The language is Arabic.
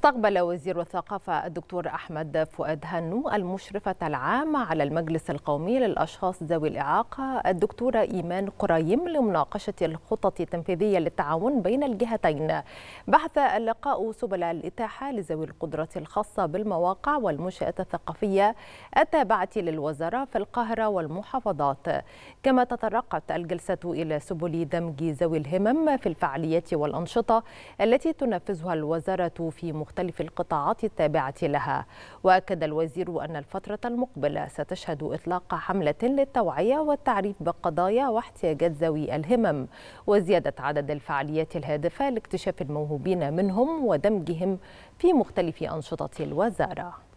استقبل وزير الثقافة الدكتور أحمد فؤاد هنو المشرفة العامة على المجلس القومي للأشخاص ذوي الإعاقة الدكتورة إيمان قريم لمناقشة الخطط التنفيذية للتعاون بين الجهتين. بحث اللقاء سبل الإتاحة لذوي القدرة الخاصة بالمواقع والمنشآت الثقافية التابعة للوزارة في القاهرة والمحافظات. كما تطرقت الجلسة إلى سبل دمج ذوي الهمم في الفعاليات والأنشطة التي تنفذها الوزارة في مختلف القطاعات التابعة لها. وأكد الوزير أن الفترة المقبلة ستشهد إطلاق حملة للتوعية والتعريف بقضايا واحتياجات ذوي الهمم وزيادة عدد الفعاليات الهادفة لاكتشاف الموهوبين منهم ودمجهم في مختلف أنشطة الوزارة.